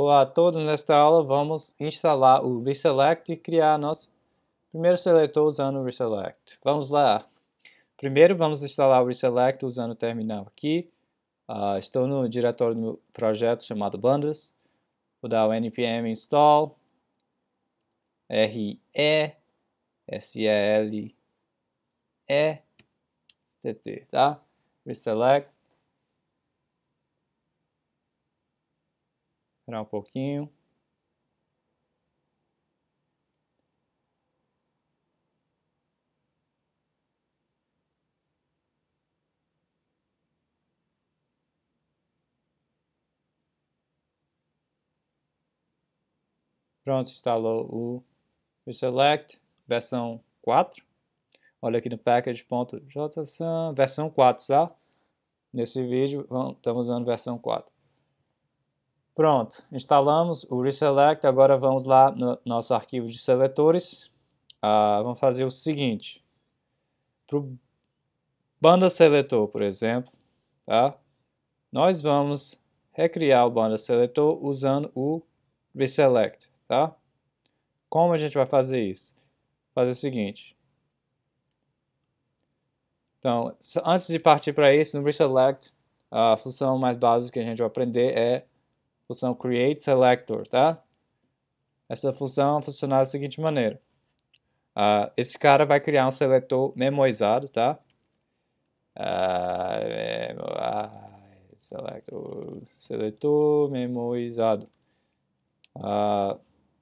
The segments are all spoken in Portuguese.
Olá a todos, nesta aula vamos instalar o Reselect e criar nosso primeiro seletor usando o Reselect. Vamos lá. Primeiro vamos instalar o Reselect usando o terminal aqui. Uh, estou no diretório do meu projeto chamado Bandas. Vou dar o npm install r e s e l e t t, tá? Reselect Esperar um pouquinho. Pronto, instalou o Reselect, versão 4. Olha aqui no package.json, versão 4, tá? Nesse vídeo, estamos usando versão 4. Pronto, instalamos o Reselect, agora vamos lá no nosso arquivo de seletores. Ah, vamos fazer o seguinte, para o banda seletor, por exemplo, tá? nós vamos recriar o banda seletor usando o Reselect. Tá? Como a gente vai fazer isso? Fazer o seguinte, então, antes de partir para isso, no Reselect, a função mais básica que a gente vai aprender é função create selector, tá? Essa função vai funcionar da seguinte maneira. Uh, esse cara vai criar um seletor memoizado, tá? Uh, seletor, seletor memoizado. Uh,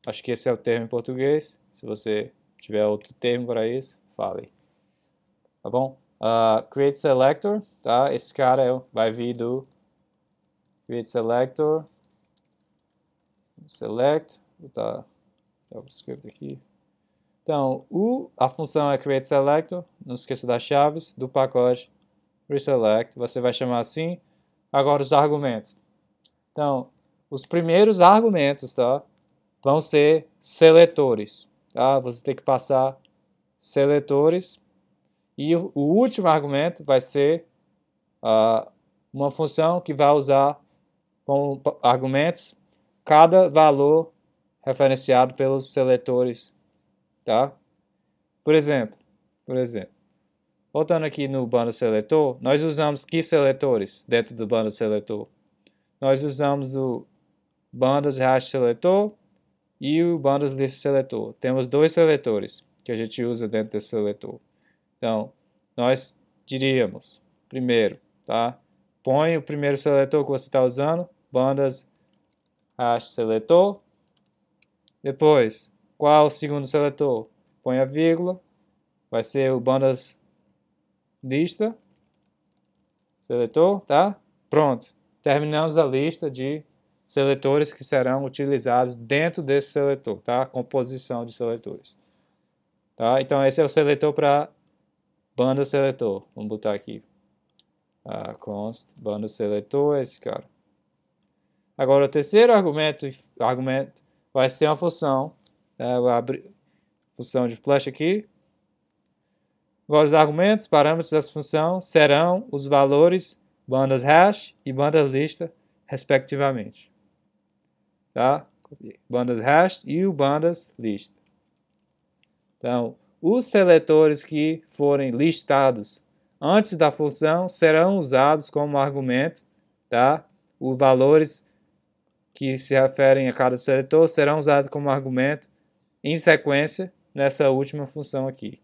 acho que esse é o termo em português. Se você tiver outro termo para isso, fale. Tá bom? Uh, create selector, tá? Esse cara é, vai vir do create selector select, vou botar JavaScript aqui. Então, o, a função é create selector, não esqueça das chaves do pacote reselect, você vai chamar assim. Agora os argumentos. Então, os primeiros argumentos, tá? Vão ser seletores, tá? Você tem que passar seletores. E o, último argumento vai ser uh, uma função que vai usar como argumentos cada valor referenciado pelos seletores, tá? Por exemplo, por exemplo, voltando aqui no bando seletor, nós usamos que seletores dentro do bando seletor? Nós usamos o bandas hash seletor e o bandas list seletor. Temos dois seletores que a gente usa dentro desse seletor. Então, nós diríamos, primeiro, tá? Põe o primeiro seletor que você está usando, bandas hash seletor. Depois, qual o segundo seletor? Põe a vírgula, vai ser o bandas lista, seletor, tá? Pronto, terminamos a lista de seletores que serão utilizados dentro desse seletor, tá? Composição de seletores. Tá? Então esse é o seletor para banda seletor. Vamos botar aqui. Ah, const banda seletor, esse cara. Agora, o terceiro argumento, argumento vai ser uma função. Né? vou abrir função de flash aqui. Agora, os argumentos, parâmetros dessa função serão os valores bandas hash e bandas lista, respectivamente. Tá? Bandas hash e o bandas lista. Então, os seletores que forem listados antes da função serão usados como argumento, tá? Os valores que se referem a cada seletor serão usados como argumento em sequência nessa última função aqui.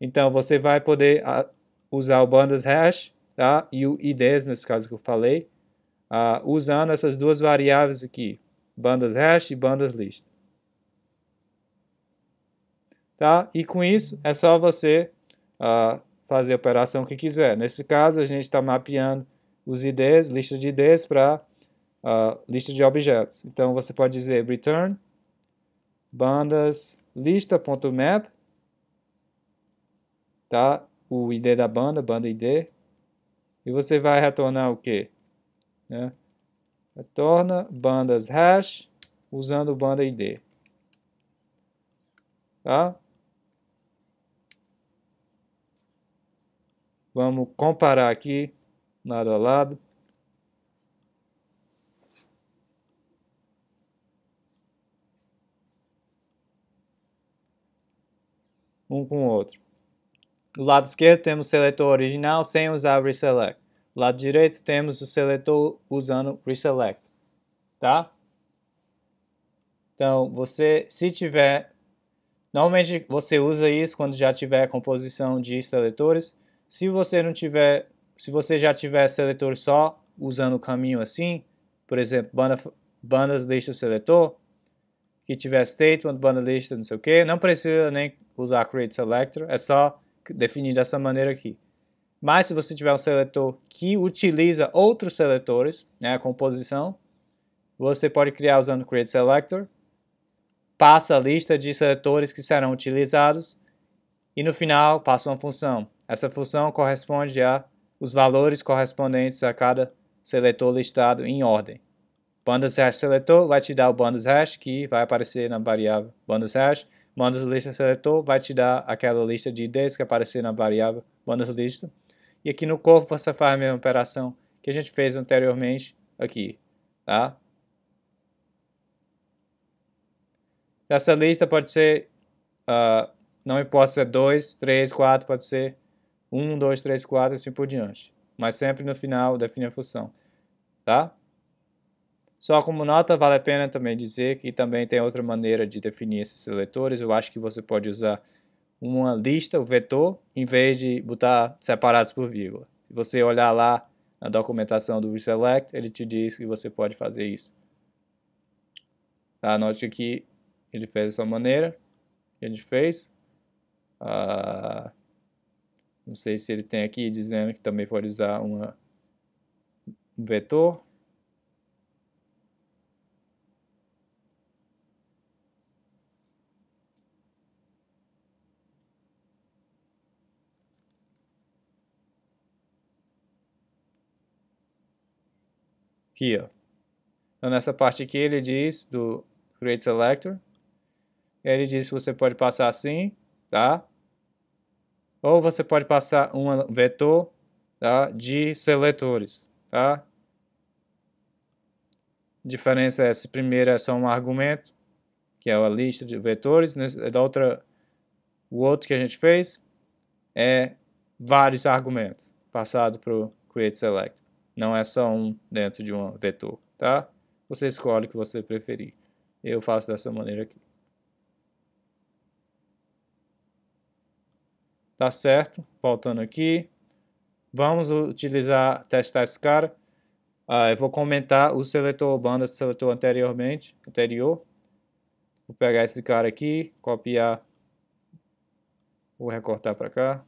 Então, você vai poder usar o bandas hash tá? e o IDs, nesse caso que eu falei, uh, usando essas duas variáveis aqui, bandas hash e bandas list. Tá? E com isso, é só você uh, fazer a operação que quiser. Nesse caso, a gente está mapeando os IDs, lista de IDs, para uh, lista de objetos. Então você pode dizer return bandas lista.map, tá? O ID da banda, banda ID, e você vai retornar o que? Né? Retorna bandas hash usando banda ID, tá? Vamos comparar aqui lado a lado. Um com o outro. Do lado esquerdo temos o seletor original sem usar o reselect. Do lado direito temos o seletor usando reselect, tá? Então, você, se tiver, normalmente você usa isso quando já tiver composição de seletores. Se você não tiver, se você já tiver seletor só usando o caminho assim, por exemplo, banda, bandas lista seletor, que tiver statement, banda lista, não sei o que, não precisa nem usar create selector, é só definir dessa maneira aqui. Mas se você tiver um seletor que utiliza outros seletores, né, a composição, você pode criar usando create selector, passa a lista de seletores que serão utilizados e no final passa uma função. Essa função corresponde a os valores correspondentes a cada seletor listado em ordem. Bandas hash seletor vai te dar o bandas hash que vai aparecer na variável bandas hash. Bandas lista seletor vai te dar aquela lista de IDs que aparecer na variável bandas lista. E aqui no corpo você faz a mesma operação que a gente fez anteriormente aqui, tá? Essa lista pode ser, uh, não importa se é 2, 3, 4, pode ser 1, 2, 3, 4 e assim por diante. Mas sempre no final define a função, tá? Só como nota, vale a pena também dizer que também tem outra maneira de definir esses seletores. Eu acho que você pode usar uma lista, o vetor, em vez de botar separados por vírgula. Se você olhar lá na documentação do select, ele te diz que você pode fazer isso. Tá? Note que ele fez dessa maneira, que a gente fez. Ah, não sei se ele tem aqui dizendo que também pode usar uma, um vetor. Aqui, ó. Então, nessa parte aqui, ele diz do Create Selector. Ele diz que você pode passar assim, tá? Ou você pode passar um vetor tá? de seletores, tá? A diferença é, esse primeiro é só um argumento, que é a lista de vetores. Da outra, o outro que a gente fez é vários argumentos passado para o Create Selector. Não é só um dentro de um vetor, tá? Você escolhe o que você preferir. Eu faço dessa maneira aqui. Tá certo? Voltando aqui. Vamos utilizar, testar esse cara. Ah, eu vou comentar o seletor banda seletor anteriormente, anterior. Vou pegar esse cara aqui, copiar, vou recortar para cá.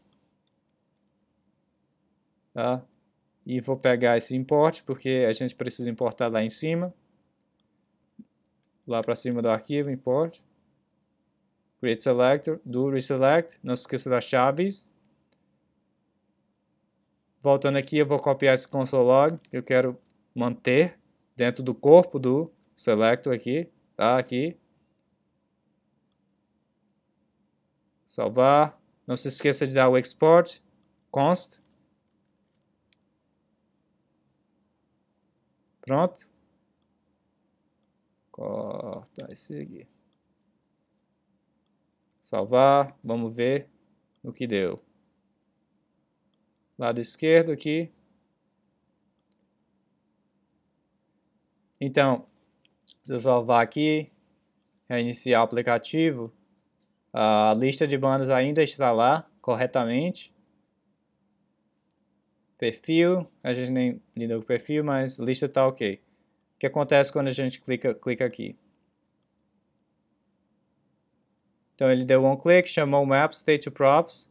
Tá? E vou pegar esse import, porque a gente precisa importar lá em cima, lá para cima do arquivo, import, create selector, do reselect, não se esqueça das chaves, voltando aqui eu vou copiar esse console log, eu quero manter dentro do corpo do selector aqui, tá, aqui, salvar, não se esqueça de dar o export, const, Pronto. Corta esse aqui. Salvar. Vamos ver o que deu. Lado esquerdo aqui. Então, se eu salvar aqui, reiniciar o aplicativo, a lista de bandas ainda está lá corretamente perfil, a gente nem lida com perfil, mas lista está ok. O que acontece quando a gente clica, clica aqui? Então ele deu um clique, chamou map state to props,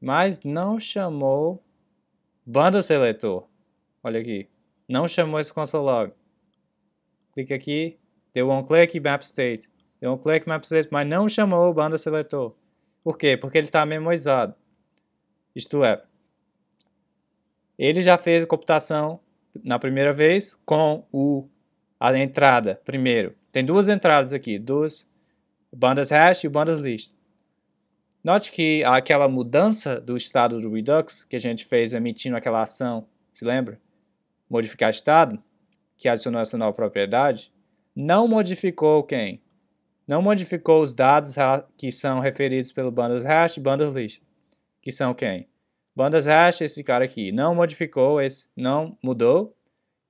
mas não chamou banda seletor. Olha aqui, não chamou esse console log. Clica aqui, deu um clique map state. Deu um clique map state, mas não chamou banda seletor. Por quê? Porque ele está memorizado. Isto é, ele já fez a computação na primeira vez com o, a entrada primeiro. Tem duas entradas aqui, duas bandas hash e bandas list. Note que aquela mudança do estado do Redux que a gente fez emitindo aquela ação, se lembra? Modificar estado, que adicionou essa nova propriedade, não modificou quem? não modificou os dados que são referidos pelo bandas hash e bandas list, que são quem? Bandas hash, esse cara aqui, não modificou, esse não mudou,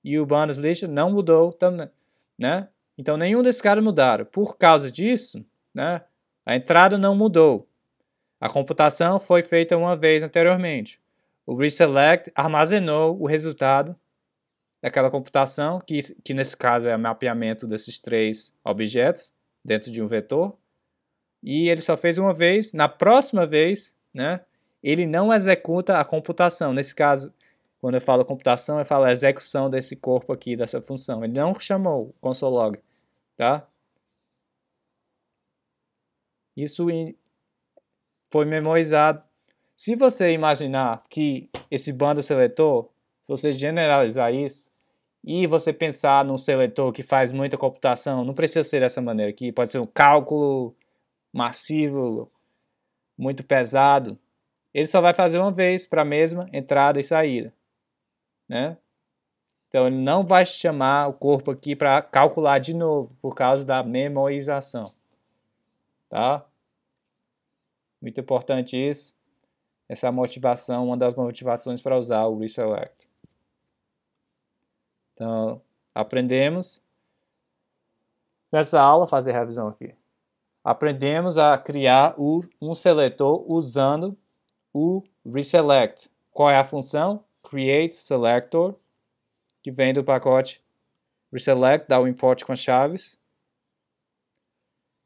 e o bandas list não mudou também, né? Então nenhum desses caras mudaram. Por causa disso, né, a entrada não mudou. A computação foi feita uma vez anteriormente. O reselect armazenou o resultado daquela computação, que, que nesse caso é o mapeamento desses três objetos dentro de um vetor. E ele só fez uma vez. Na próxima vez, né, ele não executa a computação. Nesse caso, quando eu falo computação, eu falo execução desse corpo aqui, dessa função. Ele não chamou o console log, tá? Isso foi memorizado. Se você imaginar que esse bando seletor, se você generalizar isso, e você pensar num seletor que faz muita computação, não precisa ser dessa maneira aqui, pode ser um cálculo massivo, muito pesado, ele só vai fazer uma vez para a mesma entrada e saída né? Então ele não vai chamar o corpo aqui para calcular de novo, por causa da memorização. Tá? Muito importante isso. Essa motivação, uma das motivações para usar o reselect. Então, aprendemos nessa aula, fazer revisão aqui. Aprendemos a criar o, um seletor usando o reselect. Qual é a função? create selector, que vem do pacote reselect, dá o import com as chaves.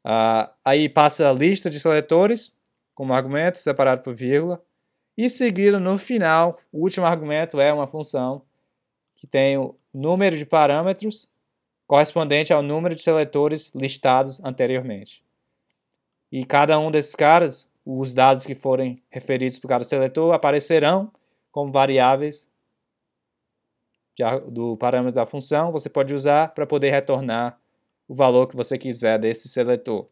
Uh, aí passa a lista de seletores como argumento separado por vírgula. E seguido no final, o último argumento é uma função que tem o número de parâmetros correspondente ao número de seletores listados anteriormente. E cada um desses caras, os dados que forem referidos por cada seletor aparecerão como variáveis do parâmetro da função, você pode usar para poder retornar o valor que você quiser desse seletor.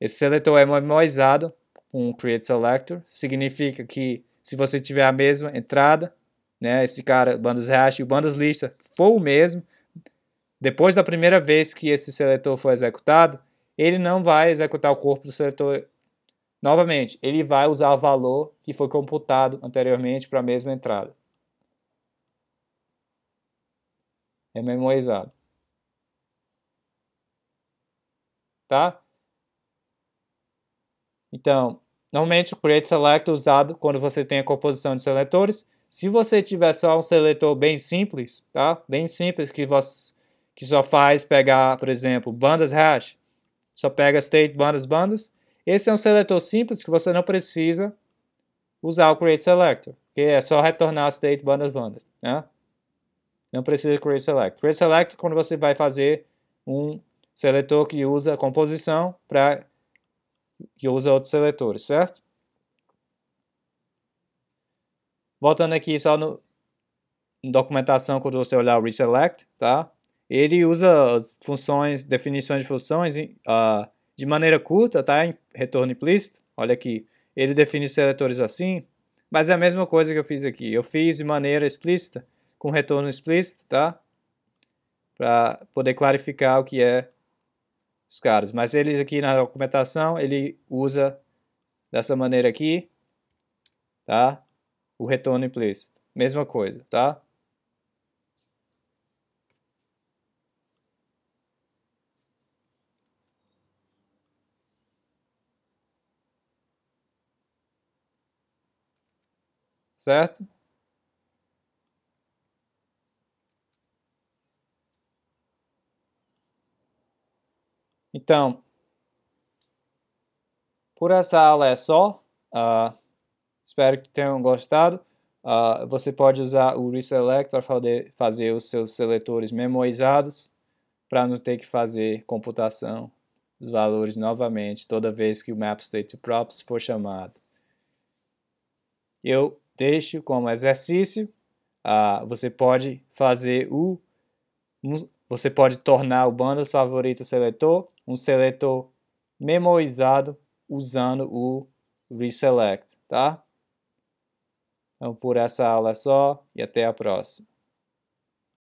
Esse seletor é memorizado com um create selector, significa que se você tiver a mesma entrada, né, esse cara, bandas hash e bandas lista for o mesmo, depois da primeira vez que esse seletor for executado, ele não vai executar o corpo do seletor Novamente, ele vai usar o valor que foi computado anteriormente para a mesma entrada. É memorizado. Tá? Então, normalmente o create select é usado quando você tem a composição de seletores. Se você tiver só um seletor bem simples, tá? Bem simples que você que só faz pegar, por exemplo, bandas hash, só pega state bandas bandas esse é um seletor simples que você não precisa usar o create selector, que é só retornar state bandas bandas, né? Não precisa create select. Create select é quando você vai fazer um seletor que usa composição para que usa outros seletores, certo? Voltando aqui só no documentação quando você olhar o reselect, tá? Ele usa as funções, definições de funções uh, de maneira curta, tá? Em retorno implícito. Olha aqui. Ele define seletores assim, mas é a mesma coisa que eu fiz aqui. Eu fiz de maneira explícita, com retorno explícito, tá? Para poder clarificar o que é os caras. Mas eles aqui na documentação, ele usa dessa maneira aqui, tá? O retorno implícito. Mesma coisa, tá? Certo? Então, por essa aula é só. Uh, espero que tenham gostado. Uh, você pode usar o reselect para fazer, os seus seletores memorizados para não ter que fazer computação dos valores novamente toda vez que o map state to props for chamado. Eu deixo como exercício. Ah, você pode fazer o você pode tornar o bandas favorito seletor um seletor memorizado usando o reselect, tá? Então por essa aula é só e até a próxima.